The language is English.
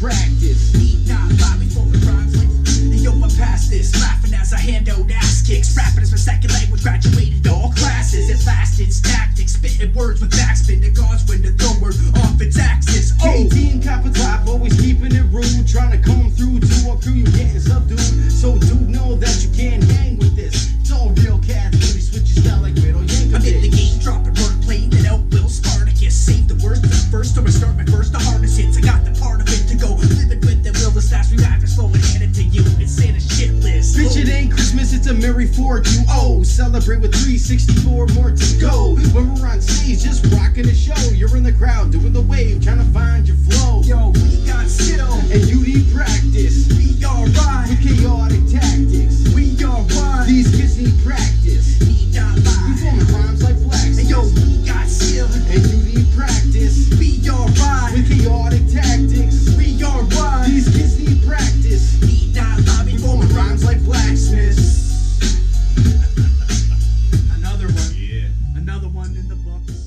practice. Need not Bobby full of rhymes like Hey yo, I pass this, laughing as I hand out ass kicks. Rapping is my second language, graduated all classes. It lasted tactics, spitting words with backspin. The gods when the throw word off its axis. Oh, KT and Copper Top always keeping it rude, trying to come through to our crew. You getting subdued, so dude Bitch, it ain't Christmas, it's a merry four. You Oh, celebrate with 364 more to go. When we're on stage, just rocking the show. You're in the crowd, doing the wave, trying to find your flow. Yo, we got skill, and you need practice. We alright with chaotic tactics. We alright, these kids need practice. We a lot. We forming rhymes like flex. And yo, we got skill, and you need practice. one in the books.